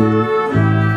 Música